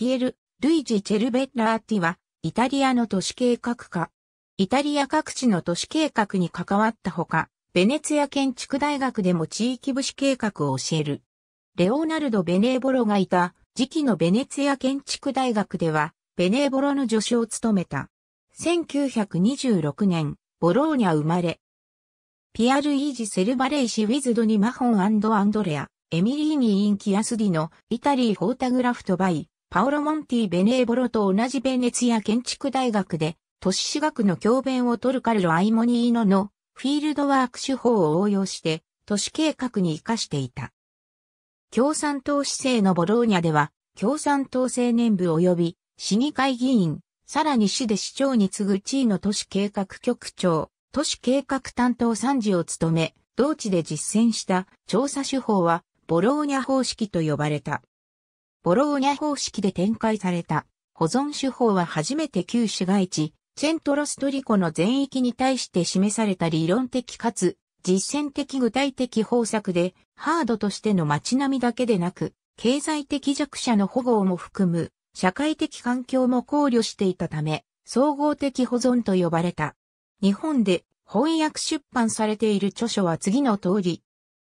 ピエル・ルイジ・チェルベッラーティは、イタリアの都市計画家。イタリア各地の都市計画に関わったほか、ベネツィア建築大学でも地域部市計画を教える。レオナルド・ベネーボロがいた次期のベネツィア建築大学では、ベネーボロの助手を務めた。1926年、ボローニャ生まれ。ピアル・イージ・セルバレイシ・ウィズドニ・マホンアンドレア、エミリーニ・イン・キアスディのイタリー・フォータグラフト・バイ、パオロ・モンティ・ベネーボロと同じベネツィア建築大学で都市史学の教鞭を取るカルロ・アイモニーノのフィールドワーク手法を応用して都市計画に活かしていた。共産党市政のボローニャでは共産党青年部及び市議会議員、さらに市で市長に次ぐ地位の都市計画局長、都市計画担当参事を務め、同地で実践した調査手法はボローニャ方式と呼ばれた。ボローニャ方式で展開された保存手法は初めて旧市街地、セントロストリコの全域に対して示された理論的かつ実践的具体的方策で、ハードとしての街並みだけでなく、経済的弱者の保護も含む、社会的環境も考慮していたため、総合的保存と呼ばれた。日本で翻訳出版されている著書は次の通り。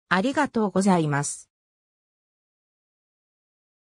ありがとうございます。